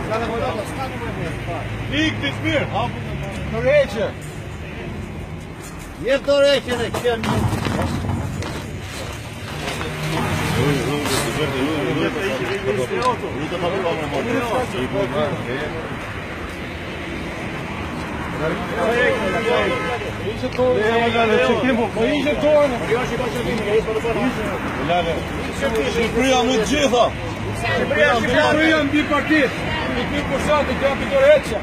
Nik të vjen, tash kemi me afër. Nikë dëshmir, ha. Një torëcje këni. gjitha! Shqipëria më të bëhet. më. Po, які курсанти, дякую до речі.